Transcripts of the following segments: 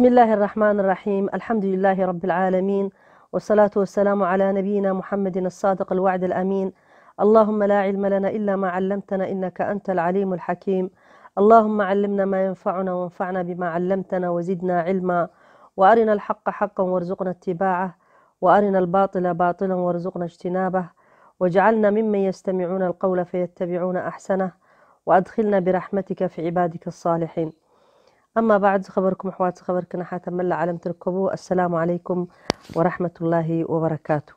بسم الله الرحمن الرحيم. الحمد لله رب العالمين. والصلاة والسلام على نبينا محمد الصادق الوعد الأمين. اللهم لا علم لنا إلا ما علمتنا إنك أنت العليم الحكيم. اللهم علمنا ما ينفعنا وانفعنا بما علمتنا وزدنا علما. وأرنا الحق حقا وارزقنا اتباعه. وأرنا الباطل باطلا وارزقنا اجتنابه. واجعلنا ممن يستمعون القول فيتبعون أحسنه. وأدخلنا برحمتك في عبادك الصالحين. أما بعد خبركم أحوات خبركم حتى ملا عالم تركبو. السلام عليكم ورحمة الله وبركاته.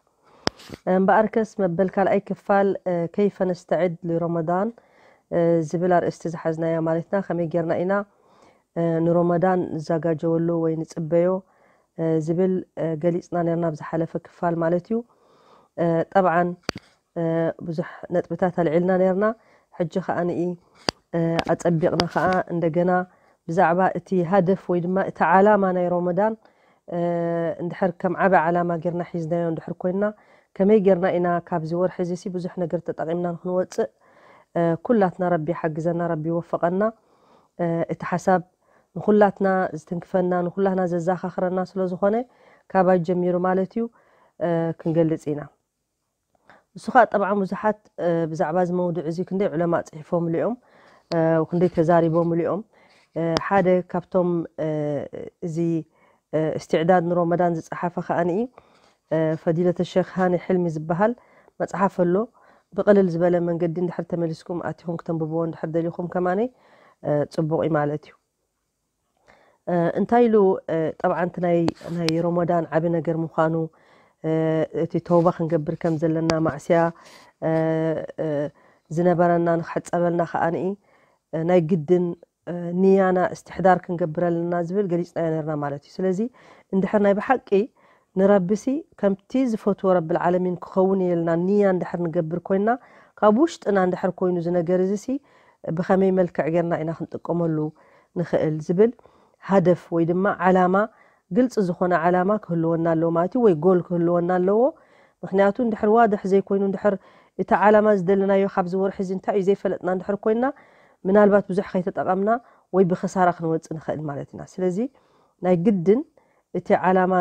بأركس مبل كال أي كفال أه، كيف نستعد لرمضان؟ أه، زبلار استزحزنا يا مالتنا خمي جرنا إنا. أه، نرمضان زاقا جولو وين تقبيو زبل قليصنا نرنا بزحالة كفال مالتيو. طبعا بزح نتبتات العلنا نرنا حجي خاني أتأبيقنا خا عندنا ብዛዕባ እቲ ሃደፍ ወይ ድማ እቲ ዓላማ ናይ ሮመዳን እንድሕር ከም ዓበይ ዓላማ ጌርና ሒዝናዮ እንድሕር ኮይንና ከመይ ጌርና ኢና ካብዚ ወርሒ እዚ ሲ ብዙሕ ነገር ተጠቂምና ንክንወፅእ ኩላትና ረቢ ሓግዘና ረቢ ይወፈቐና እቲ ሓሳብ ንኩላትና ዝትንክፈና ንኩላትና ዘዘኻኽረና ስለ ዝኾነ ካባይ ጀሚሩ ማለት እዩ ክንገልፅ ኢና ንሱ ከዓ ጠብዓ ብዙሓት ብዛዕባ እዚ መውድዕ እዚ ክንደይ ዑለማ ፅሒፎምሉ እዮም ክንደይ ተዛሪቦምሉ እዮም ሓደ ካብቶም እዚ እስትዕዳድ ንሮመዳን ዝፀሓፈ ከዓኒኢ ፈዲለት ሸክ ሃኒ ሕልሚ ዝበሃል መፅሓፍ ኣሎ ብቅልል ዝበለ መንገዲ እንድሕር ተመሊስኩም ኣቲኹም ክተንብብዎ እንድሕር ደሊኹም ከማነይ ፅቡቅ እዩ ማለት እዩ እንታይ ኢሉ ጠብዓ እቲ ናይ ሮሞዳን ዓብ ነገር ምኳኑ እቲ ተውባ ክንገብር ከም ዘለና ማዕስያ ዝነበረና ንክሕፀበልና ከዓኒኢ ናይ ግድን ንያና እስትሕዳር ክንገብር ኣለና ዝብል ገሊፅናዮ ነርና ማለት እዩ ስለዚ እንድሕር ናይ ብሓቂ ንረቢሲ ከምቲ ዝፈትዎ ረብልዓለሚን ክኸውን የልና ንያ እንድሕር ንገብር ኮይንና ካብ ውሽጥና እንድሕር ኮይኑ ዝነገር እዚ ሲ ብከመይ መልክዕ ጌርና ኢና ክንጥቀመሉ ንክእል ዝብል ሃደፍ ወይ ድማ ዓላማ ግልፂ ዝኮነ ዓላማ ክህልወና ኣለዎ ማለት እዩ ወይ ጎል ክህልወና ኣለዎ ምክንያቱ እንድሕር ዋድሕ ዘይኮይኑ እንድሕር እቲ ዓላማ ዝደለናዮ ካብዚ ወርሒ እዚ እንታይ እዩ ዘይፈለጥና እንድሕር ኮይንና ምናልባት ብዙሕ ከይተጠቐምና ወይ ብክሳራ ክንወፅእ ንክእል ማለት ኢና ስለዚ ናይ ግድን እቲ ዓላማ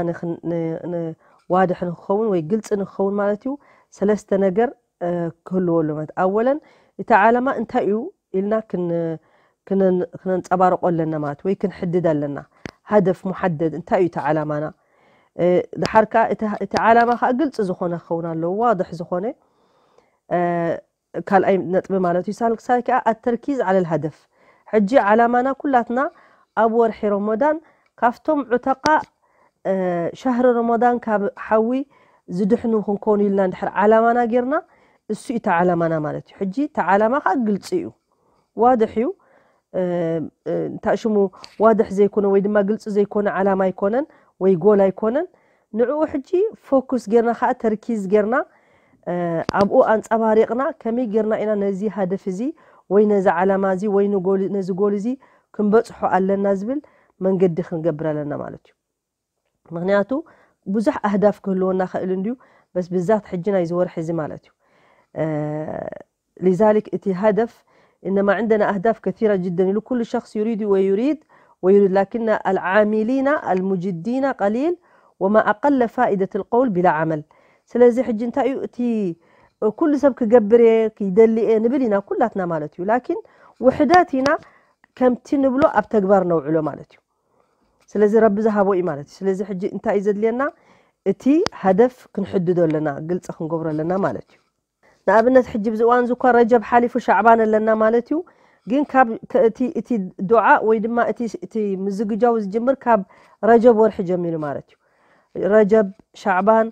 ዋድሕ ንክኸውን ወይ ግልፂ ንክኸውን ማለት እዩ ሰለስተ ነገር ክህልወሉ ማለት ኣወለን እቲ ዓላማ እንታይ እዩ ኢልና ክነንፀባርቆ ኣለና ማለት ወይ ክንሕድድ ኣለና ሃደፍ ሙሓደድ እንታይ እዩ እቲ ዓላማና ድሓር ከዓ እቲ ዓላማ ከዓ ግልፂ ዝኮነ ክኸውን ኣለዎ ዋድሕ ዝኮነ ካልኣይ ነጥቢ ማለት እዩ ሳልሳይ ከዓ ኣተርኪዝ ዓለል ሃደፍ ሕጂ ዓላማና ኩላትና ኣብ ወርሒ ሮሞዳን ካብቶም ዑተቃ ሻህሪ ረመዳን ካብ ሓዊ ዝድሕኑ ክንኮኑ ኢልና ንድሕር ዓላማና ጌርና እሱ እዩ ተዓላማና ማለት እዩ ሕጂ ተዓላማ ከዓ ግልፂ እዩ ዋድሕ እዩ እንታይ ሽሙ ዋድሕ ዘይኮነ ወይ ድማ ግልፂ ዘይኮነ ዓላማ ኣይኮነን ወይ ጎል ኣይኮነን ንዕኡ ሕጂ ፎኩስ ጌርና ከዓ ተርኪዝ ጌርና ኣብኡ ኣንፀባሪቕና ከመይ ጌርና ኢና ነዚ ሃደፍ እዚ ወይ ነዚ ዓላማ እዚ ወይ ነዚ ጎል እዚ ክንበፅሖ ኣለና ዝብል መንገዲ ክንገብር ኣለና ማለት እዩ ምክንያቱ ብዙሕ ኣህዳፍ ክህልወና ክእል እንድዩ በስ ብዛት ሕጂ ናይ ዝወርሒ እዚ ማለት እዩ لذلك እቲ هدف إنما عندنا أهداف كثيرة جدا لكل شخص يريد ويريد ويريد لكن العاملين المجدين قليل وما أقل فائدة القول بلا عمل ስለዚ ሕጂ እንታይ እዩ እቲ ኩሉ ሰብ ክገብር እየ ክይደሊ እየ ንብል ኢና ኩላትና ማለት እዩ ላኪን ውሕዳት ኢና ከምቲ ንብሎ ኣብ ተግባር ነውዕሎ ማለት እዩ ስለዚ ረቢ ዝሃቦ እዩ ማለት እዩ ስለዚ ሕጂ እንታይ እዩ ዘድልየና እቲ ሃደፍ ክንሕድዶ ኣለና ግልፂ ክንገብሮ ኣለና ማለት እዩ ንኣብነት ሕጂ ብዚ እዋን ዝኳ ረጀብ ሓሊፉ ሻዕባን ኣለና ማለት እዩ ግን ካብ እቲ ዱዓ ወይ ድማ እቲ ምዝግጃው ዝጅምር ካብ ረጀብ ወርሒ ጀሚሩ ማለት እዩ ረጀብ ሻዕባን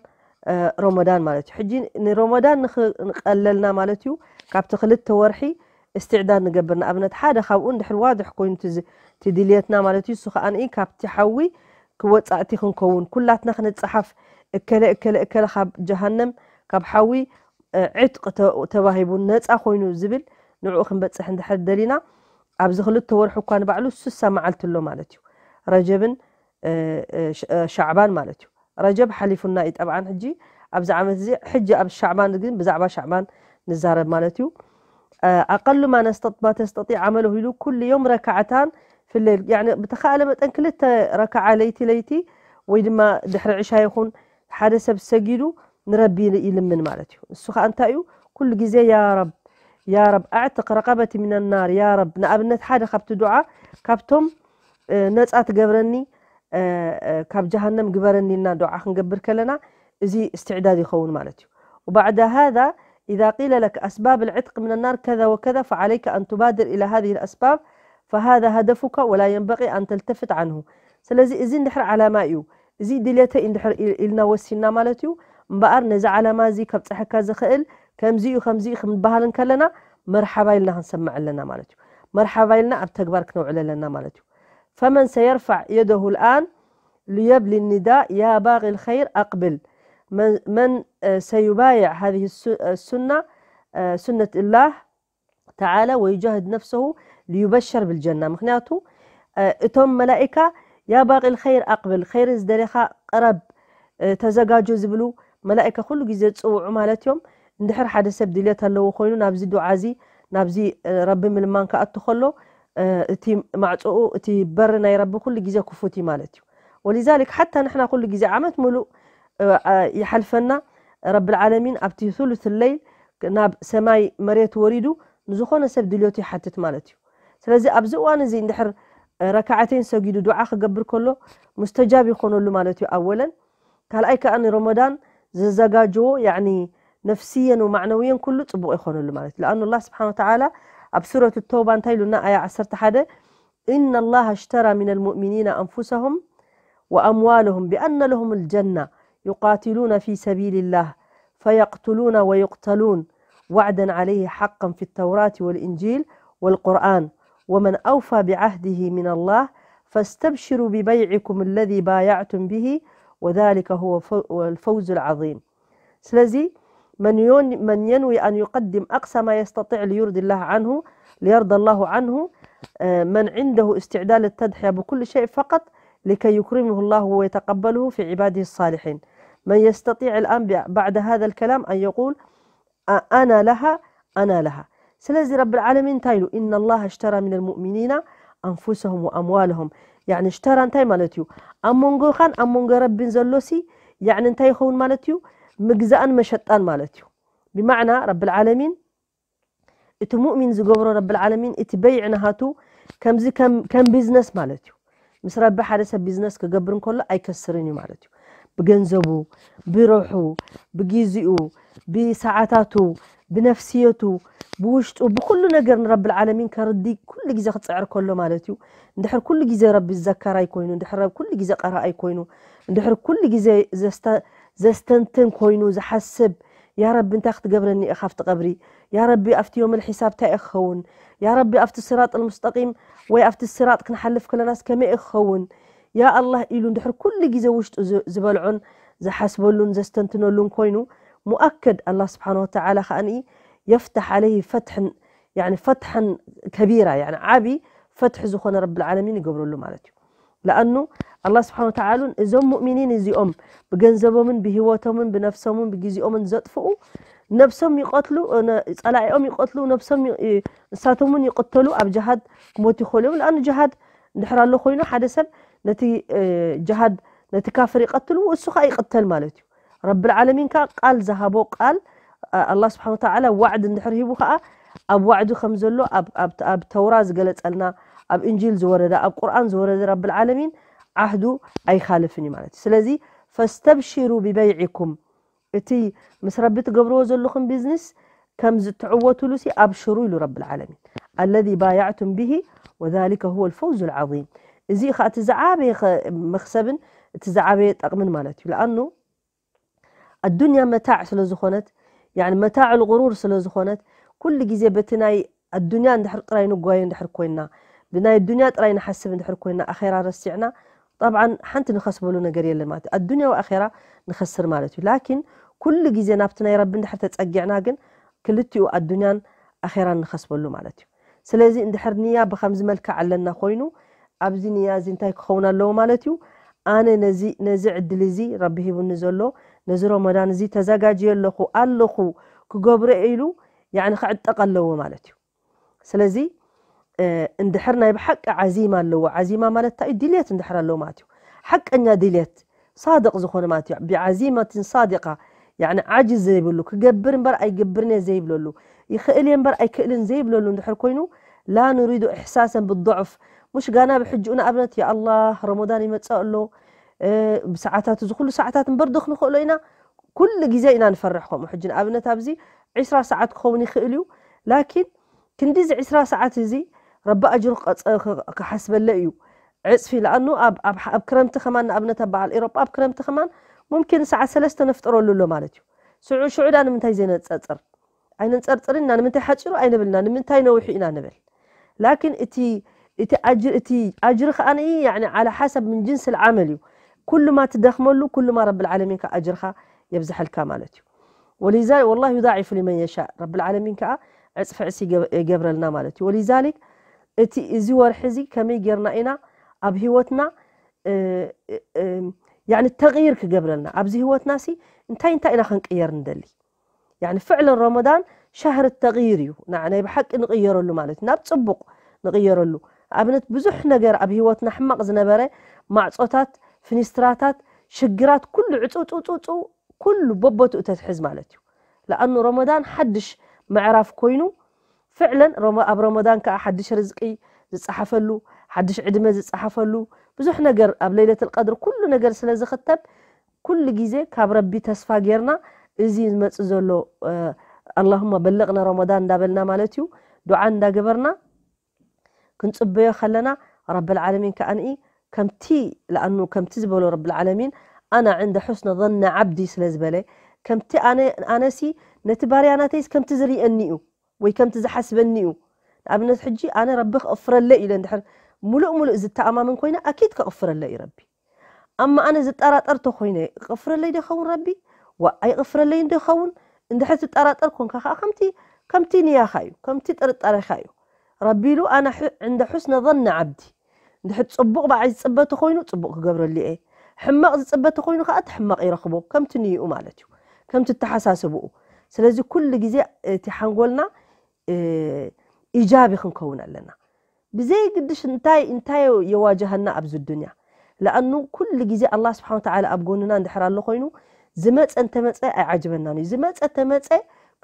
ሮመዳን ማለት እዩ ሕጂ ንሮመዳን ንቀለልና ማለት እዩ ካብቲ ክልተ ወርሒ እስትዕዳድ ንገብር ንኣብነት ሓደ ካብኡ እንድሕር ዋድሕ ኮይኑ ትድልየትና ማለት እዩ እሱ ከዓ ካብቲ ሓዊ ክወፃእቲ ክንከውን ኩላትና ክንፀሓፍ እከለ እከለ እከለ ካብ ጀሃነም ካብ ሓዊ ዕጥቂ ተባሂቡ ነፃ ኮይኑ ዝብል ንዕኡ ክንበፅሕ እንድሕር ደሊና ኣብዚ ክልተ ወርሒ እኳ ንባዕሉ ስሳ መዓልቲ ኣሎ ማለት እዩ ረጀብን ሻዕባን ማለት እዩ رجب حليف حليفنا طبعا حجي أبز عام حجي أب شعبان نقدم بزعبا شعبان نزارب مالتيو أقل ما نستطيع تستطيع عمله له كل يوم ركعتان في الليل يعني بتخيل مثلا كلتا ركعة ليتي ليتي وين ما دحر عشاء يخون حدث بسجيلو نربي يلمن مالتيو السخاء أنتايو كل جزء يا رب يا رب أعتق رقبتي من النار يا رب نقابل نت حاجة خبت دعاء كبتم نت أتقبرني ካብ ጀሃነም ግበረኒ ኢልና ዱዓ ክንገብር ከለና እዚ استعداد يخون مالتي وبعد هذا إذا قيل لك أسباب العتق من النار كذا وكذا فعليك أن تبادر إلى هذه الأسباب فهذا هدفك ولا ينبغي أن تلتفت عنه سلزي إذن نحر على ما يو እዚ ድልየተ እንድሕር ኢልና ወሲና ማለት እዩ እምበኣር ነዚ ዓላማ እዚ ከብፅሐካ ዝኽእል ከምዚ እዩ ከምዚ ክንበሃልን ከለና መርሓባ ኢልና ክንሰማዕ ኣለና ማለት እዩ መርሓባ ኢልና ኣብ ተግባር ክነውዕል ኣለና ማለት እዩ ፈመን ሰየርፋዕ የደሁ ልኣን ليبلي النداء يا باغي الخير أقبل من سيبايع هذه السنة سنة الله تعالى ويجاهد نفسه ليبشر بالجنة مخنياته እቶም መላኢካ ያ ባቂ ልኸይር ኣቅብል ኸይሪ ዝደለኻ ቀረብ ተዘጋጆ ዝብሉ መላእካ ኩሉ ግዜ ዝፅውዑ ማለት እዮም እንድሕር ሓደ ሰብ ድልት ኣለዎ ኮይኑ ናብዚ ዱዓ እዚ ናብዚ ረቢ ምልማን ክኣቱ ከሎ تي معتقو تي برنا يا رب كل جزء كفوتي مالتي ولذلك حتى نحنا كل جزء عمت ملو يحلفنا رب العالمين أبتي ثلث الليل ناب سماي مريت وريدو نزخون سب دليوتي حتت مالتي سلازي أبزو أنا زين دحر ركعتين سجدوا دعاء قبر كله مستجاب يخونوا له مالتي أولا قال أي كأن رمضان زجاجو يعني نفسيا ومعنويا كله تبوا يخونوا له مالتي لأن الله سبحانه وتعالى ኣብ ሱረት ተውባ እንታይ ኢሉና ኣያ ዓሰርተ ሓደ إن الله اشترى من المؤمنين أنفسهم وأموالهم بأن لهم الجنة يقاتلون في سبيل الله فيقتلون ويقتلون وعدا عليه حقا في التوراة والإنجيل والقرآن ومن أوفى بعهده من الله فاستبشروا ببيعكم الذي بايعتم به وذلك هو الفوز العظيم سلزي من, من ينوي أن يقدم أقصى ما يستطيع ليرضي الله عنه ليرضى الله عنه من عنده استعداد للتضحية بكل شيء فقط لكي يكرمه الله ويتقبله في عباده الصالحين. من يستطيع الآن بعد هذا الكلام أن يقول أنا لها أنا لها. سلازي رب العالمين تايلو إن الله اشترى من المؤمنين أنفسهم وأموالهم. يعني اشترى انتاي مالتيو. أمونغو خان أمونغو رب زلوسي يعني انتاي خون مالتيو. مجزأن مشتان مالتيو بمعنى رب العالمين إت مؤمن زجبر رب العالمين إت بيع نهاتو كم زي كم كم بزنس مالتيو مش رب حارس بزنس كجبرن كله أي كسرني مالتيو بجنزبو بروحو بجيزيو بساعاتو بنفسيته بوشتو بكل نجر رب العالمين كردي كل جزء خطر كله مالتيو ندحر كل جزا رب الزكرا يكونوا ندحر كل جزء قراء يكونوا ندحر كل جزا زستا زستنتن كوينو زحسب يا رب انت اخت قبرني اخافت قبري يا ربي افتي يوم الحساب تاع اخون يا ربي افت الصراط المستقيم وي افت الصراط كنحلف كل الناس كما اخون يا الله إلو دحر كل جي زوجت زبلعون زحسبولون زستنتنولون كوينو مؤكد الله سبحانه وتعالى خاني يفتح عليه فتح يعني فتحا كبيره يعني عابي فتح زخون رب العالمين يقبروا له مالتهم لأنه الله سبحانه وتعالى إذا مؤمنين زي أم. بجنزبهم بهوتهم بنفسهم بجزيهم زطفوا نفسهم يقتلوا صلاعهم يقتلوا نفسهم نساتهم يقتلوا. أب جهاد كموت يخولهم لأن جهاد نحر الله خوينه حدا سب. نتي جهاد نتي كافر يقتلوا والسخاء يقتل مالتي رب العالمين قال ذهبوا قال الله سبحانه وتعالى وعد هيبو كا أب وعده كم زلو اب اب أب توراة زقلصلنا اب انجيل زورده اب قران زورده رب العالمين عهدو اي خالفني مالتي سلازي فاستبشروا ببيعكم اتي مس ربي تقبروا زلكم بيزنس كم زتعوتوا لسي ابشروا له رب العالمين الذي بايعتم به وذلك هو الفوز العظيم زي خ تزعابي مخسبن تزعابي تقمن مالتي لأنه الدنيا متاع سلا زخونت يعني متاع الغرور سلا زخونت كل جزء بتناي الدنيا نقوي ندحر كوينا بناي الدنيا طراي بناي الدنيا راينا حسب ندحر كوينا أخيرا رسعنا طبعا حنت نخسبلو نغير يلا مات الدنيا وأخيرا نخسر مالتو لكن كل جيزه نابتنا يا رب ندحر تصقعنا كن كلتيو الدنيا أخيرا نخسبلو مالتو سلازي ندحر نيا بخمز ملكع علنا خوينو ابزي نيا زين تاي خونا لو مالتو أنا نزي نزي عدل زي ربي هبو نزلو نزرو مدان زي تزاجاج يلخو الخو كغبر ايلو يعني خعد تقلو مالتو سلازي اندحرنا بحق عزيمة لو عزيمة مالتا ديليت اندحر لو ماتيو. حق أنيا ديليت صادق زخون ماتيو. بعزيمة صادقة. يعني عاجز زي بلو كقبر بر أي قبرني زي بلو يخيل ينبر أي كئل زي بلو اندحر كوينو. لا نريد إحساسا بالضعف. مش قانا بحجونا أبنت. يا الله رمضان يمتسا له آه، بساعتات زخول ساعتات بردخ نخول لنا كل جزائنا نفرحهم. حجنا أبنت أبزي. عشرة ساعات خوني خيليو لكن كنديز عشرة ساعات زي ረቢ ኣጅሩ ክሓስበለ እዩ ዕፅፊ ንኣኑ ኣብ ክረምቲ ከማን ንኣብነት ኣብ በዓል ኤሮጳ ኣብ ክረምቲ ከማን ሙምኪን ሰዓት ሰለስተ ነፍጥረሉ ኣሎ ማለት እዩ ስዑ ሽዑዳ ንምንታይ ዘይነፀፅር ኣይነፀርፅር ኢና ንምንታይ ሓፂሩ ኣይንብልና ንምንታይ ነዊሑ ኢና ንብል ላኪን እቲ እቲ ኣጅሪ ከዓኒ ዓላ ሓሰብ ምን ጅንስ ልዓመል እዩ ኩሉ ማ ትደኽመሉ ኩሉ ማ ረብልዓለሚን ከዓ ኣጅርካ የብዝሐልካ ማለት እዩ ወሊዛ ወላ ዩዳዒፉ ሊመን የሻእ ረብልዓለሚን ከዓ ዕፅፊ ዕሲ ይገብረልና ማለት እዩ ወሊዛሊክ እቲ እዚ ወርሒ እዚ ከመይ ጌርና ኢና ኣብ ሂወትና ያዕኒ ተቕይር ክገብረልና ኣብዚ ሂወትና ሲ እንታይ እንታይ ኢና ክንቅየር ንደሊ ያዕኒ ፍዕለን ረመዳን ሻህር ተቕይር እዩ ናይ ብሓቂ ንቕየረሉ ማለት እዩ ናብ ፅቡቕ ንቕየረሉ ኣብነት ብዙሕ ነገር ኣብ ሂወትና ሕማቕ ዝነበረ ማዕፆታት ፍኒስትራታት ሽግራት ኩሉ ዕፁፅፅፁ ኩሉ በቦትኡ ተትሕዝ ማለት እዩ ለኣኑ ረመዳን ሓድሽ ምዕራፍ ኮይኑ فعلا رم أب رمضان كأحدش رزقي زحفلو حدش عدمة زحفلو بزح نجر أب ليلة القدر كل نجر سلاز ختب كل جيزة كبر بيتسفا جرنا إزين ما تزولو آه اللهم بلغنا رمضان دابلنا مالتيو دعاء دابرنا كنت أبي خلنا رب العالمين كأني كم تي لأنه كم تزبلو رب العالمين أنا عند حسن ظن عبدي سلازبلي كم تي أنا أناسي نتباري أنا تيس كم تزري أنيو وي كم تزحسبني ابنت حجي أنا ربي اغفر له إلى اندحر ملو ملو اذا تامامن كوينا أكيد كغفر له يا ربي اما أنا اذا طرطرت خوينا غفر له يدخون ربي واي غفر له يدخون اند حس طرطر كون كخا خمتي كمتي نيا خايو كمتي طرطر خايو ربي له أنا عند حسن ظن عبدي اند حت صبق بعز صبته خوينا صبق غبر لي اي حماق صبته خوينا خا تحمق يرخبو كمتي نيو مالتي كمتي تحساسبو سلازي كل جزء تحنقولنا إيه، إيجابي خنكون لنا. بزي قدش انتاي انتاي يواجهنا أبز الدنيا. لأنه كل جزء الله سبحانه وتعالى أبقوننا ندحر الله خينو زمات أنت مت أعجبنا نو زمات أنت مت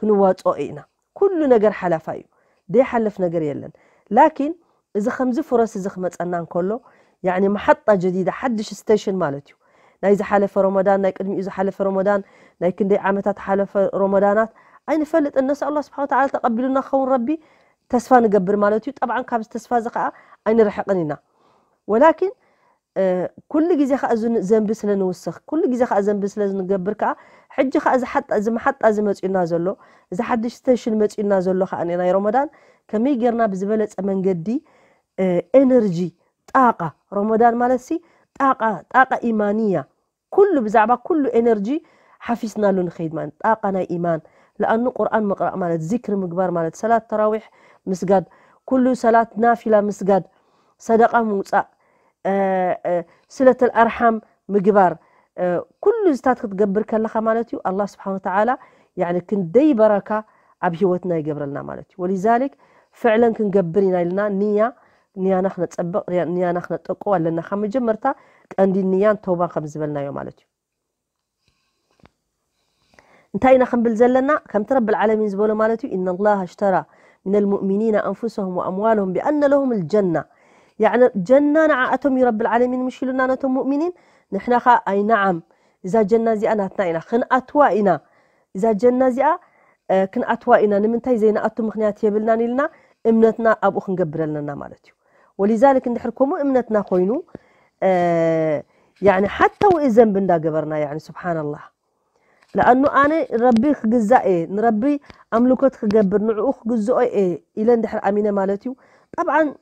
كنوات أئنا كل نجر حلفا دي حلف نجر يلن. لكن إذا خمز فرص إذا خمت أنان كله يعني محطة جديدة حدش ستيشن مالتيو. ناي إذا حلف رمضان ناي إذا حلف رمضان ناي كندي عامتات حلف رمضانات. ኣይንፈልጥ እነስ ኣላ ስብሓ ወተዓላ ተቐቢሉና ክኸውን ረቢ ተስፋ ንገብር ማለት እዩ ጠብዓ ካብዚ ተስፋ እዚ ከዓ ኣይንርሕቅን ኢና ወላኪን ኩሉ ግዜ ከዓ ዘንቢ ስለ ንውስኽ ኩሉ ግዜ ከዓ ዘንቢ ስለ ዝንገብር ከዓ ሕጂ ከዓ እዚ መሓጣ እዚ መፅኡና ዘሎ እዚ ሓድሽ ስቴሽን መፅኡና ዘሎ ከዓ ናይ ረመዳን ከመይ ጌርና ብዝበለፀ መንገዲ ኤነርጂ ጣቃ ረመዳን ማለት ሲ ጣቃ ኢማንያ ኩሉ ብዛዕባ ኩሉ ኤነርጂ ሓፊስናሉ ንኸይድ ማለት ጣቃ ናይ ኢማን ለኣኑ ቁርኣን መቕራእ ማለት ዚክሪ ምግባር ማለት ሰላት ተራዊሕ ምስጋድ ኩሉ ሰላት ናፊላ ምስጋድ ሰደቃ ምውፃእ ስለተል ኣርሓም ምግባር ኩሉ ዝታት ክትገብር ከለካ ማለት እዩ ኣላ ስብሓን ወተዓላ ክንደይ በረካ ኣብ ሂወትና ይገብረልና ማለት እዩ ወሊዛሊክ ፍዕለን ክንገብር ኢና ኢልና ንያ ንያና ክነፀብቕ ንያና ክነጠቁ ኣለና ካብ መጀመርታ ቀንዲ ንያን ተውባን ከም ዝበልናዮ ማለት እዩ እንታይ ኢና ክንብል ዘለና ከምቲ ረብልዓለሚን ዝበሎ ማለት እዩ ኢና ላሃ እሽተራ ምን ልሙእሚኒና ኣንፍሰሁም ወኣምዋልም ብኣነ ለሁም ልጀና ጀና ንዓኣቶም እዩ ረብልዓለሚን ምሽ ኢሉና ነቶም ሙእሚኒን ንሕና ኸ ኣይ ነዓም እዛ ጀና እዚኣ ናትና ኢና ክንኣትዋ ኢና እዛ ጀና እዚኣ ክንኣትዋ ኢና ንምንታይ ዘይነኣቱ ምክንያት የብልናን ኢልና እምነትና ኣብኡ ክንገብር ኣለና ማለት እዩ ወሊዛሊክ እንድሕር ከምኡ እምነትና ኮይኑ ሓታ ውኢ ዘንቢ እንዳገበርና ስብሓን ላህ لأنه أنا ربي خجزاء إيه؟ نربي أملكات خجبر نوع خجزاء إيه؟ إلى دحر أمينة مالتيو. طبعا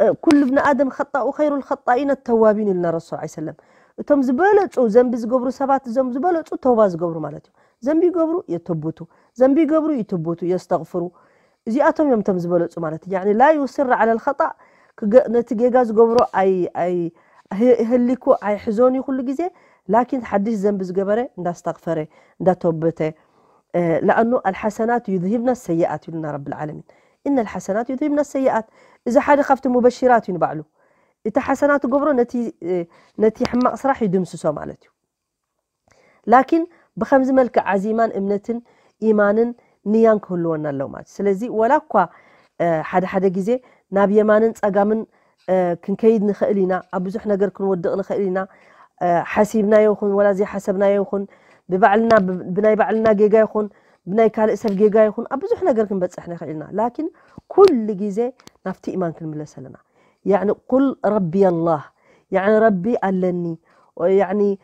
آه، كل ابن آدم خطأ وخير الخطائين التوابين لنا الرسول عليه السلام تم زبالت أو زنب زقبرو سبعة زنب زبالت أو توبة زقبرو مالتيو زنبي قبرو يتبوتو زنبي قبرو يتبوتو يستغفرو زي أتم يوم تم زبالت مالتي يعني لا يصر على الخطأ نتيجة زقبرو أي أي هلكو أي حزوني كل جزيه لكن حدش ذنب زجبره دا استغفره دا توبته. آه، لأنه الحسنات يذهبن السيئات لنا رب العالمين. إن الحسنات يذهبن السيئات. إذا حد خفت مبشرات ينبعلو. إتا حسنات قبره نتي آه، نتي حماق صراح يدمسسو مالتيو. لكن بخمز ملك عزيمان إمنتن إيمانن نيان كلونا لو مات. سلزي ولا كوا آه، حدا حدا جزي ناب يمانن تساقامن كنكيد أبو أبزوح نقر كنودق نخئلينا حسيبنا يخون ولا زي حسبنا يخون. ببعلنا بناي بعلنا جيجا يخون بناي كارئ سب جيجا يخون. ابزحنا إحنا جركن بس إحنا خلينا. لكن كل جيزة نفتي إيمان كل ملا سلنا. يعني قل ربي الله. يعني ربي ألني. ويعني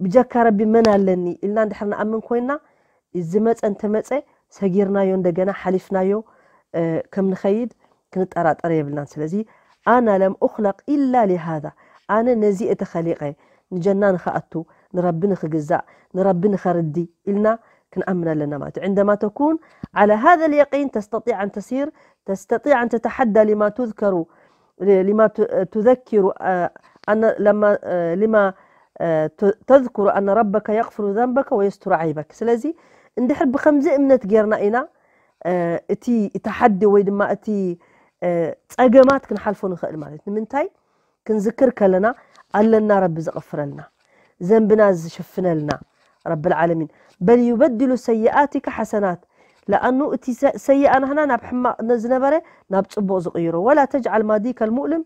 بجاك ربي من ألني. إلنا دحرنا أمن كوينا الزمت أنت متى سجيرنا يوم دجنا حلفنا يو آه، كم نخيد كنت أرد أريبلنا. سلزي أنا لم أخلق إلا لهذا. أنا نزيئة እቲ ኸሊቐ ንጀና ንኸኣቱ خجزاء ንኽግዛእ خردي. إلنا كنأمن لنا مات. عندما تكون على هذا اليقين تستطيع أن تسير تستطيع أن تتحدى لما تذكر لما تذكر آه، أن لما آه، لما آه، تذكر أن ربك يغفر ذنبك ويستر عيبك. سلازي اندحر خمزة من تجيرنا إنا إتي تحدي ويدما إتي اجمات كنحلفون خير مالتنا من تاي ክንዝክር ከለና ኣለና ረቢ ዘቕፍረልና ዘንብና ዝሽፍነልና ረብ ልዓለሚን በል ዩበድሉ ሰይኣቲካ ሓሰናት ለኣኑ እቲ ሰይኣ ናህና ናብ ሕማቅ ዝነበረ ናብ ፅቡቅ ዝቕይሮ ወላ ተጅዓል ማዲከ ልሙእልም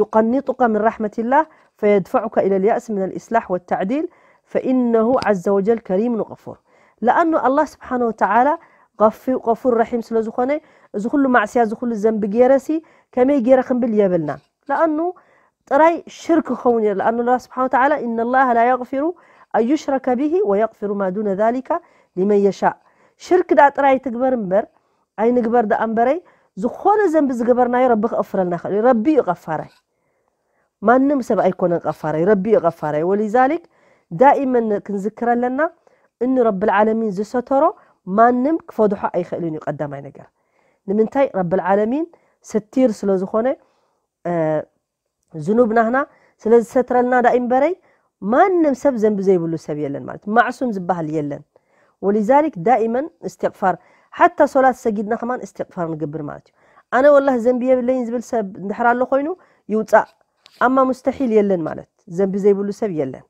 يقنطك من رحمة الله فيدفعك إلى اليأس من الإصلاح والتعديل فإنه عز وجل كريم وغفور لأنه الله سبحانه وتعالى غفور رحيم سلو زخوني زخلو معسيا زخلو الزنب جيرسي كما يجير خنبل يبلنا لأنه تراي شرك خوني لأنه الله سبحانه وتعالى إن الله لا يغفر أن يشرك به ويغفر ما دون ذلك لمن يشاء شرك دا تراي تكبر مبر أي نكبر دا أمبري ዝኾነ ዘንቢ ዝገበርናዮ ረቢ ክቕፍረልና ክእል ረቢ እዩ ቀፋራይ ማንም ሰብ ኣይኮነን ቀፋራይ ረቢ እዩ ቀፋራይ ወሊዛሊክ ዳኢመን ክንዝክር ኣለና እኒ ረብልዓለሚን ዝሰተሮ ማንም ክፈድሖ ኣይኽእልን እዩ ቀዳማይ ነገር ንምንታይ ረብልዓለሚን ሰቲር ስለ ዝኾነ ዝኑብ ናህና ስለ ዝሰትረልና ዳ እምበረይ ማንም ሰብ ዘንቢ ዘይብሉ ሰብ የለን ማለት ማዕሱም ዝበሃል የለን ወሊዛሊክ ዳኢመን እስትቕፋር ሓታ ሶላት ሰጊድና ከማን እስትቕፋር ንግብር ማለት እዩ ኣነ ወላሂ ዘንቢ የብለይን ዝብል ሰብ እንድሕር ኣሎ ኮይኑ ይውፃእ ኣማ ሙስተሒል የለን ማለት ዘንቢ ዘይብሉ ሰብ የለን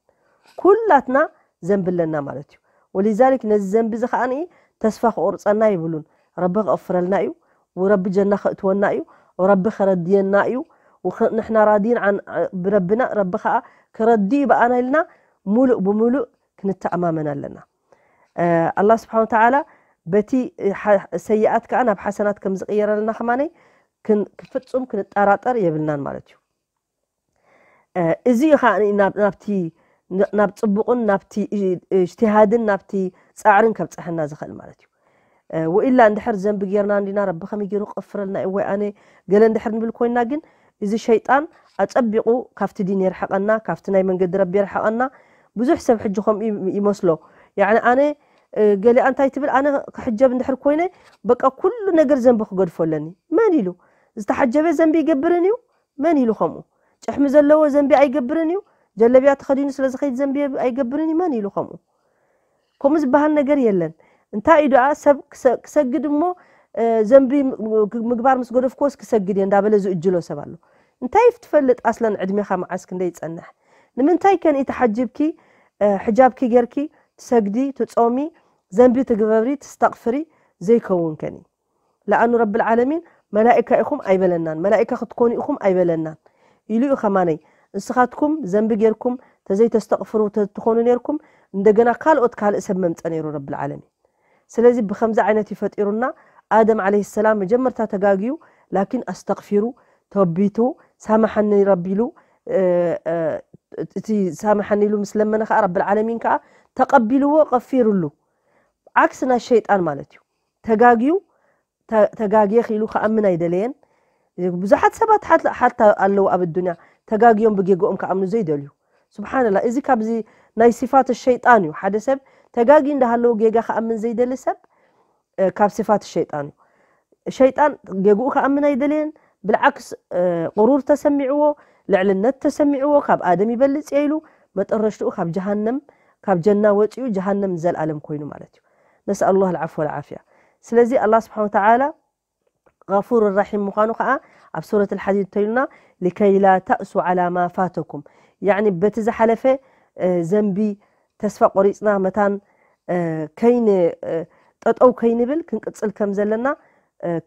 ኩላትና ዘንቢ ኣለና ማለት እዩ ወሊዛሊክ ነዚ ዘንቢ እዚ ከዓኒ ተስፋ ክቁርፀና ይብሉን ረቢ ክቕፍረልና እዩ ወረቢ ጀና ከእትወና እዩ ወረቢ ከረድየና እዩ ንሕና ራዲን ብረብና ረቢ ከዓ ክረዲዩ በኣና ኢልና ሙሉእ ብሙሉእ ክንተኣማመን ኣለና ኣላ ስብሓን ተዓላ በቲ ሰይኣት ከዓ ናብ ሓሰናት ከም ዝቕየረልና ከማነይ ፍፁም ክንጠራጠር የብልናን ማለት እዩ እዚ ከዓ ናብቲ ናብ ፅቡቕን ናብቲ እጅትሃድን ናብቲ ፃዕርን ከብፅሐና ዝኽእል ማለት እዩ ወኢላ እንድሕር ዘንቢ ጌርና እንዲና ረቢ ከመይ ገይሩ ቅፍረልና እዩ ወይ ኣነ ገለ እንድሕር ንብል ኮይና ግን እዚ ሸይጣን ኣፀቢቑ ካብቲ ዲን የርሐቐና ካብቲ ናይ መንገዲ ረቢ የርሐቐና ብዙሕ ሰብ ሕጂ ከምኡ ይመስሎ ኣነ ገሊኣ እንታይ ትብል ኣነ ክሕጀብ እንድሕር ኮይነ በቃ ኩሉ ነገር ዘንቢ ክገድፎ ኣለኒ መን ኢሉ ዝተሓጀበ ዘንቢ ይገብርን እዩ መን ኢሉ ከምኡ ጭሕሚ ዘለዎ ዘንቢ ኣይገብርን እዩ ጀለብያ ተኸዲኑ ስለ ዝኸይድ ዘንቢ ኣይገብርን እዩ መን ኢሉ ከምኡ ከምኡ ዝበሃል ነገር የለን እንታይ እዩ ደኣ ሰብ ክሰግድ እሞ ዘንቢ ምግባር ምስ ገደፍክዎስ ክሰግድ እየ እንዳበለ ዝእጅሎ ሰብ ኣሎ እንታይ ትፈልጥ ኣስለን ዕድሜኻ መዓስ ክንደይ ይፀንሕ ንምንታይ ከን ተሓጅብኪ ሕጃብኪ ጌርኪ ትሰግዲ ትፆሚ ዘንቢ ትግበሪ ትስተቕፍሪ ዘይከውን ከኒ ለኣኑ ረብልዓለሚን መላኢካ ኢኹም ኣይበለናን መላኢካ ክትኮኑ ኢኹም ኣይበለናን ኢሉ እዩ ከማነይ ንስኻትኩም ዘንቢ ጌርኩም ተዘይተስተቕፍሩ ትኾኑ ነርኩም እንደገና ካልኦት ካልእ ሰብ መምፀ ነይሩ ረብልዓለሚን ስለዚ ብከምዚ ዓይነት ይፈጢሩና ኣደም ዓለይ ሰላም መጀመርታ ተጋግዩ ላኪን ኣስተቕፊሩ ተወቢቱ ሳማሓኒ ረቢሉ እቲ ሳማሓኒ ኢሉ ምስ ለመነ ከዓ ረብልዓለሚን ከዓ ተቐቢልዎ ቀፊሩሉ ዓክስ ናይ ሸይጣን ማለት እዩ ተጋግዩ ተጋግየ ክኢሉ ከኣምን ኣይደለየን ብዙሓት ሰባት ሓታ ኣለዉ ኣብ ዱንያ ተጋግዮም ብጌግኦም ከኣምኑ ዘይደልዩ ስብሓንላ እዚ ካብዚ ናይ ሲፋት ሸይጣን እዩ ሓደ ሰብ ተጋጊ እንዳሃለዎ ጌጋ ከኣምን ዘይደሊ ሰብ ካብ ሲፋት ሸይጣን እዩ ሸይጣን ጌግኡ ከኣምን ኣይደለየን بالعكس غرور تسمعوا لعلنت تسمعوا كاب آدم يبلس يلو ما ترشتوا كاب جهنم كاب جنة وتيو جهنم نزل ألم كوينو مالتيو نسأل الله العفو والعافية سلزي الله سبحانه وتعالى غفور الرحيم مخانو في سورة الحديد تيلنا لكي لا تأسوا على ما فاتكم يعني بتز حلفة زنبي تسفى قريصنا مثلا كين تطأو كين بل كن كم زلنا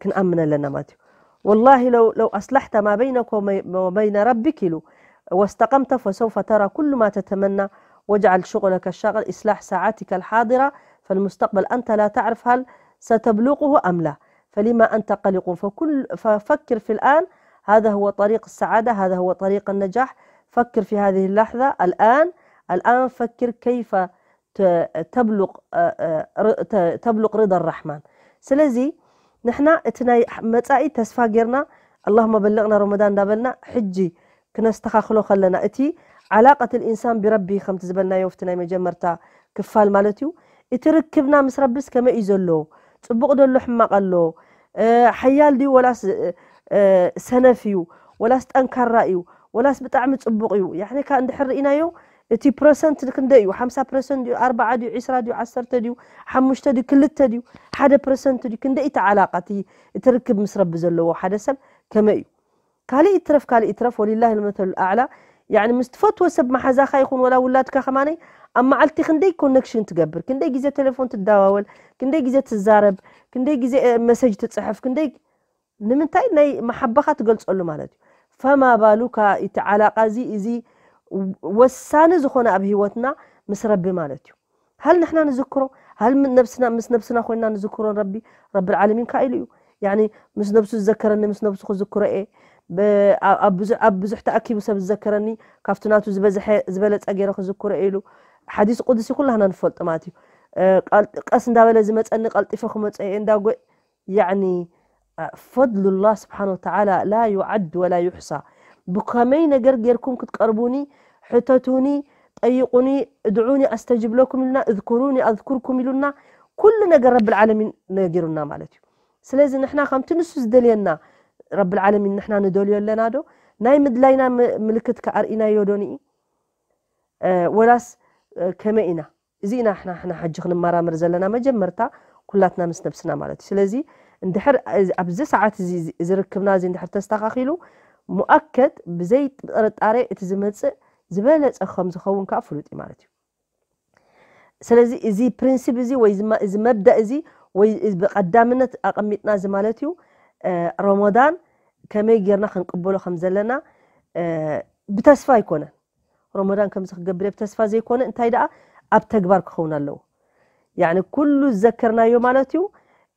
كن أمن لنا ماتيو والله لو لو أصلحت ما بينك وبين ربك واستقمت فسوف ترى كل ما تتمنى واجعل شغلك الشاغل إصلاح ساعاتك الحاضرة فالمستقبل أنت لا تعرف هل ستبلغه أم لا. فلما أنت قلق فكل ففكر في الآن هذا هو طريق السعادة هذا هو طريق النجاح. فكر في هذه اللحظة الآن الآن فكر كيف تبلغ تبلغ رضا الرحمن. نحنا إتنا متأي تسفا غيرنا اللهم بلغنا رمضان دابلنا حجي كنستخخلو خلنا. إتي علاقة الإنسان بربي خمت زبلنا يوفتنا مجمرتا كفال مالتيو. اتركبنا مس ربس كما ايزلو تبق دولو حما قلو. آه حيال دي ولاس آه سنفيو ولاس تأنكار رأيو ولاس بتعمل تبقيو يعني كأن دحر إنايو يو እቲ ፕረሰንት ክንደይ እዩ ሓምሳ ፕረሰንት ድዩ ኣርባዓ ድዩ ዒስራ ድዩ ዓሰርተ ድዩ ሓሙሽተ ድዩ ክልተ ድዩ ሓደ ፕረሰንት ድዩ ክንደይ እቲ ዓላቃ እቲ ርክብ ምስ ረቢ ዘለዎ ሓደ ሰብ ከመይ እዩ ካሊእ ይትረፍ ካሊእ ይትረፍ ወሊላህ ልመተሉ ኣዕላ يعني ምስ ትፈትዎ ሰብ ማሓዛኻ ይኹን ወላ ውላድካ ከማነይ ኣብ መዓልቲ ክንደይ ኮነክሽን ትገብር ክንደይ ግዜ ቴሌፎን ትደዋወል ክንደይ ግዜ ትዛረብ ክንደይ ግዜ መሰጅ ትፅሕፍ ክንደይ ንምንታይ ናይ መሓባኻ ትገልፀሉ ማለት እዩ ፈማ ባሉካ እቲ ዓላቃ እዚ እዚ ወሳኒ ዝኾነ ኣብ ሂወትና ምስ ረቢ ማለት እዩ هل نحن نذكره هل من نفسنا مس نفسنا خوينا نذكره ربي رب العالمين كايل እዩ يعني مس نفسه ዝዘከረኒ مس نفسه ክዝክሮ እየ ኣብ ብዙሕ ተኣኪቡ ሰብ ዝዘከረኒ ካብቲ ናቱ ዝበዝሐ ዝበለፀ ገይረ ክዝክሮ ኢሉ ሓዲስ ቁድሲ ኩላህና ንፈልጦ ማለት እዩ ቀስ እንዳበለ ዝመፀኒ ቀልጢፈ ክመፀ እየ እንዳ ያኒ ፈድሉላህ ስብሓን ወተዓላ ላ ዩዓድ بكامين نجر كنت كتقربوني حتتوني أيقوني ادعوني استجب لكم لنا اذكروني أذكركم لنا. كلنا رب العالمين نقرنا مالتي سلازي نحنا خام تنسوز دلينا رب العالمين نحنا ندولي لنا دو ناي مدلينا ملكتك ارئينا يودوني أه ولاس أه زينا إحنا إحنا حجخ نمارا مرزلنا مجمرتا كلاتنا مسنبسنا مالتي سلازي اندحر ابزي ساعات زي زي ركبنا زي اندحر تستخاخيلو ሙኣከድ ብዘይ ጥርጣሬ እቲ ዝመፅእ ዝበለፀ ከም ዝኸውን ከዓ ፍሉጥ እዩ ማለት እዩ ስለዚ እዚ ፕሪንሲፕ እዚ ወይ እዚ መብዳእ እዚ ወይ ብቀዳምነት ኣቐሚጥና እዚ ማለት እዩ ረመዳን ከመይ ጌርና ክንቅበሎ ከም ዘለና ብተስፋ ኣይኮነን ረመዳን ከምዚ ክገብር ብተስፋ ዘይኮነ እንታይ ደኣ ኣብ ተግባር ክኸውን ኣለዎ ያኒ ኩሉ ዝዘከርናዮ ማለት እዩ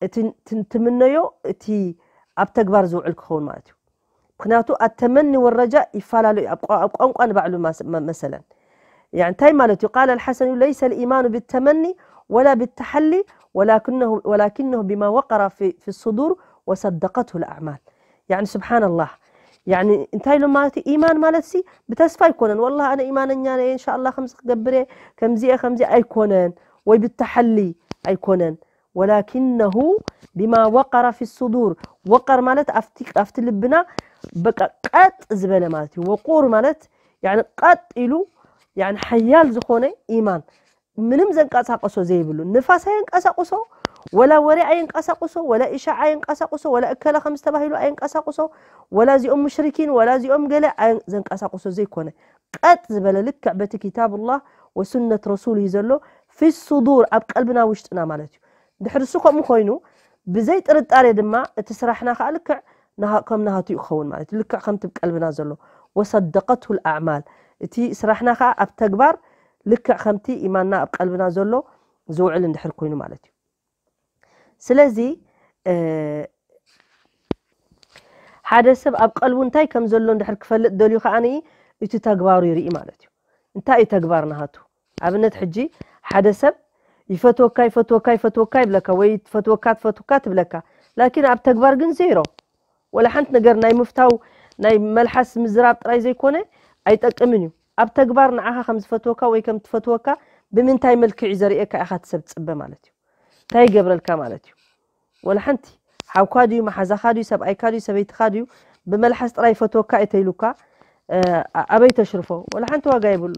እቲ ትምነዮ እቲ ኣብ ተግባር ዝውዕል ክኸውን ማለት እዩ ምክንያቱ አተመኒ ወረጃ ይፈላለዩ ኣብ ቋንቋ ንባዕሉ መሰለን እንታይ ማለት እዩ ቃል አልሐሰን ለይሰ ልኢማኑ ብተመኒ ወላ ብተሐሊ ወላኪነሁ ብማ ወቀራ ፊ صዱር ወሰደቀትሁ ልኣዕማል ስብሓና ላህ እንታይ ኢሎም ማለት እዩ ኢማን ማለት ሲ ብተስፋ ኣይኮነን ወላ ኣነ ኢማነኛ ነየ እንሻ ላ ከምዚ ክገብር ከምዚአ ከምዚ ኣይኮነን ወይ ብተሐሊ ኣይኮነን ወላኪነሁ ብማ ወቀራ ፊ صዱር ወቀር ማለት ኣብቲ ልብና بقى قط زبله مالتي وقور مالت يعني قط إلو يعني حيال زخونه ايمان منم زي زيبلو نفاس قصو ولا وري قصو ولا اشاع قصو ولا أكل خمس تباهيلو قصو ولا زي ام مشركين ولا زي ام قله زنقاساقسو زيكونه قط زبله لك بعت كتاب الله وسنه رسوله زلو في الصدور اب قلبنا وشتنا مالتي دحرسو كومو مخوينو بزيت رطاري ما تسرحنا خالك ከም ናሃቱ ክኸውን ማለት እዩ ልክዕ ከምቲ ቀልብና ዘሎ ወሰደቀትሁ ልኣዕማል እቲ ስራሕና ከዓ ኣብ ተግባር ልክዕ ከምቲ ኢማንና ኣብ ቀልብና ዘሎ ዝውዕል እንድሕር ኮይኑ ማለት እዩ ስለዚ ሓደ ሰብ ኣብ ቀልቡ እንታይ ከም ዘሎ እንድሕር ክፈልጥ ደልዩ ከዓኒ እቲ ተግባሩ ይርኢ ማለት እዩ እንታይ እዩ ተግባር ናሃቱ ኣብነት ሕጂ ሓደ ሰብ ይፈትወካ ይፈትወካ ይፈትወካ ይብለካ ወይ ትፈትወካ ትፈትወካ ትብለካ ላኪን ኣብ ተግባር ግን ዜሮ ወላ ሓንቲ ነገር ናይ ምፍታው ናይ መልሓስ ምዝራብ ጥራይ ዘይኮነ ኣይጠቅምን እዩ ኣብ ተግባር ንዓኻ ከም ዝፈትወካ ወይ ከም ትፈትወካ ብምንታይ መልክዕ እዩ ዘርእየካ ኢኻ ትሰብ ትፅበ ማለት እዩ እንታይ ይገብረልካ ማለት እዩ ወላ ሓንቲ ሓውካ ድዩ ማሓዛኻ ድዩ ሰብኣይካ ድዩ ሰበይትካ ድዩ ብመልሓስ ጥራይ ፈትወካ እተይሉካ ኣበይ ተሽርፎ ወላ ሓንቲ ዋጋ የብሉ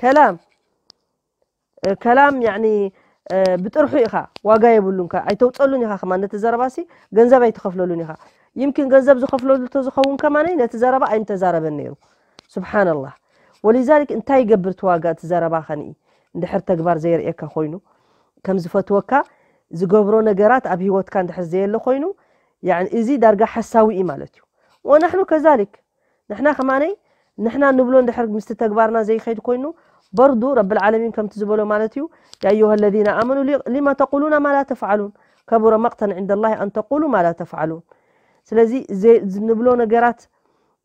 ከላም ከላም ያኒ ብጥርሑ ኢኻ ዋጋ የብሉን ኣይተውፀሉን ኢኻ ከማ ነቲ ዘረባሲ ገንዘብ ኣይትኸፍለሉን ኢኻ يمكن ገንዘብ ዝኸፍለሉ ተዝኸውን ከማነይ ነቲ ዘረባ ኣይንተዛረበን ነይሩ ስብሓንላህ ወሊዛሊክ እንታይ ይገብር እቲ ዋጋ እቲ ዘረባ ኸንኢ እንድሕር ተግባር ዘየርእየካ ኮይኑ ከም ዝፈትወካ ዝገብሮ ነገራት ኣብ ሂወትካ እንድሕር ዘየለ ኮይኑ እዚ ዳርጋ ሓሳዊ እዩ ማለት እዩ ወናሕኑ ከዛሊክ ንሕና ከማነይ ንሕና ንብሎ እንድሕር ምስቲ ተግባርና ዘይኸይድ ኮይኑ برضو رب العالمين كم تزبلوا مالتيو يا أيها الذين آمنوا لما تقولون ما لا تفعلون كبر مقتا عند الله أن تقولوا ما لا تفعلون سلازي زي زنبلو نجارات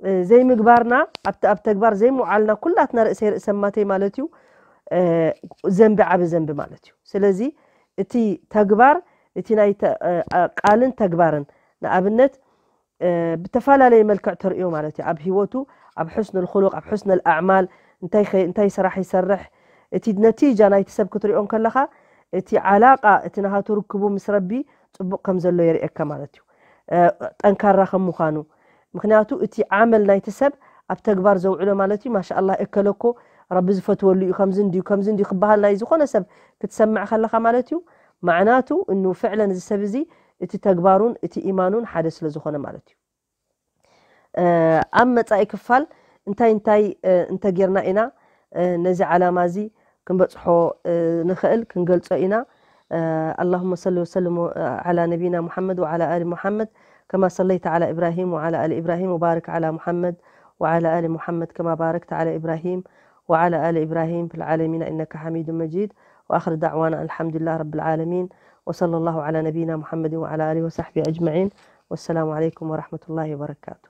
زي مجبرنا أبت أبتجبر زي معلنا كلها تنار سير سماتي مالتيو زنب عب زنب مالتيو سلازي تي تجبر تي ناي ت قالن تجبرن نقابلنت بتفعل عليه ملك عتر يوم على تي أب هوتو أب حسن الخلق أب حسن الأعمال انتي خي انتي سرح يسرح تي النتيجة ناي تسب كتر يوم كلها تي علاقة تنها تركبو مسربي تبقى مزلو يريك مالتيو ጠንካራ ከም ምኳኑ ምክንያቱ እቲ ዓመል ናይቲ ሰብ ኣብ ተግባር ዘውዕሎ ማለት እዩ ማሻ ላ እከለኮ ረቢ ዝፈትወሉ እዩ ከምዚ እንድዩ ከምዚ እንድዩ ክበሃል ናይ ዝኾነ ሰብ ክትሰምዕ ከለካ ማለት እዩ ማዕናቱ እኑ ፍዕለን እዚ ሰብ እዚ እቲ ተግባሩን እቲ ኢማኑን ሓደ ስለ ዝኾነ ማለት እዩ ኣብ መፃኢ ክፋል እንታይ እንታይ እንተጌርና ኢና ነዚ ዓላማ እዚ ክንበፅሖ ንኽእል ክንገልፆ ኢና اللهم صل وسلم على نبينا محمد وعلى آل محمد كما صليت على إبراهيم وعلى آل إبراهيم وبارك على محمد وعلى آل محمد كما باركت على إبراهيم وعلى آل إبراهيم في العالمين إنك حميد مجيد. وآخر دعوانا الحمد لله رب العالمين. وصلى الله على نبينا محمد وعلى آله وصحبه أجمعين. والسلام عليكم ورحمة الله وبركاته.